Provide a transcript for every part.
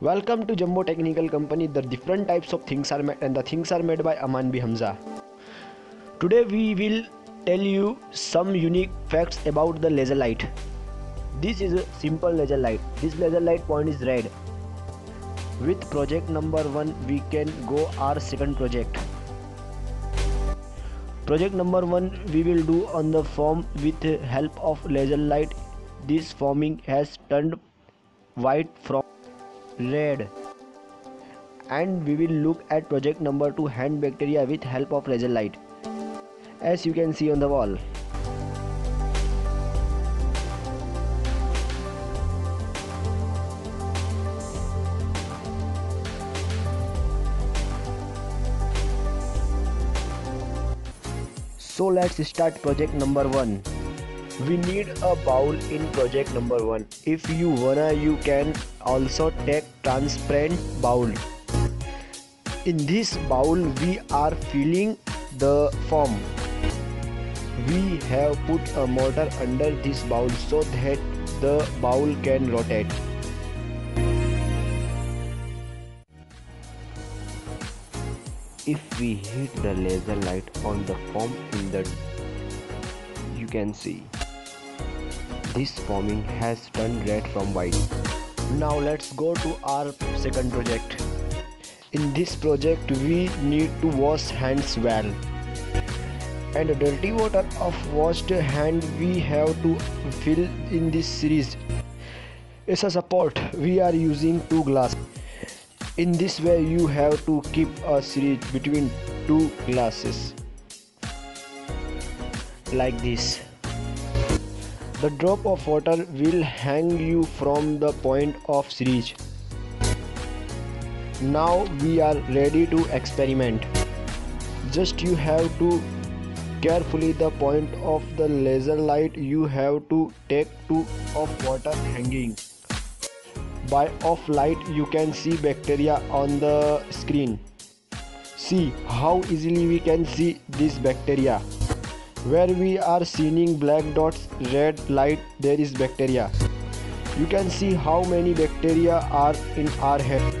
Welcome to Jumbo Technical Company. The different types of things are made and the things are made by Aman B. Hamza. Today we will tell you some unique facts about the laser light. This is a simple laser light. This laser light point is red. With project number 1 we can go our second project. Project number 1 we will do on the form with help of laser light. This forming has turned white from red. And we will look at project number 2 hand bacteria with help of laser light. As you can see on the wall. So let's start project number 1 we need a bowl in project number one. If you wanna you can also take transparent bowl. In this bowl we are filling the form. We have put a motor under this bowl so that the bowl can rotate. If we hit the laser light on the form in the you can see this forming has turned red from white. Now let's go to our second project. In this project we need to wash hands well. And dirty water of washed hand we have to fill in this series. As a support we are using two glass. In this way you have to keep a series between two glasses like this the drop of water will hang you from the point of reach. Now we are ready to experiment. Just you have to carefully the point of the laser light you have to take two of water hanging. By off light you can see bacteria on the screen. See how easily we can see this bacteria where we are seeing black dots red light there is bacteria. You can see how many bacteria are in our head.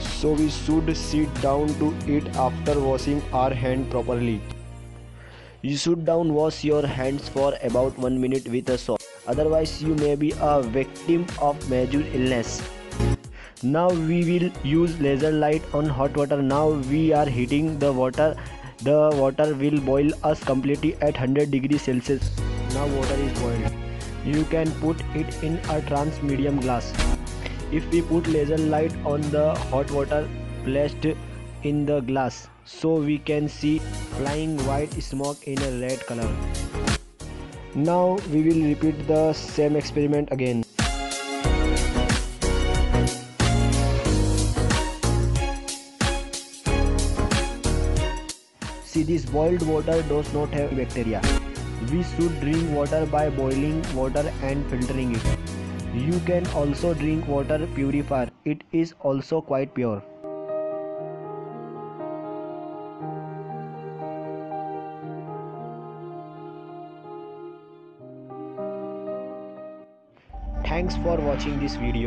So we should sit down to eat after washing our hand properly. You should down wash your hands for about 1 minute with a soap otherwise you may be a victim of major illness. Now we will use laser light on hot water. Now we are heating the water the water will boil us completely at 100 degrees celsius. Now water is boiled. You can put it in a trans medium glass. If we put laser light on the hot water placed in the glass so we can see flying white smoke in a red color. Now we will repeat the same experiment again See this boiled water does not have bacteria. We should drink water by boiling water and filtering it. You can also drink water purifier. It is also quite pure. Thanks for watching this video.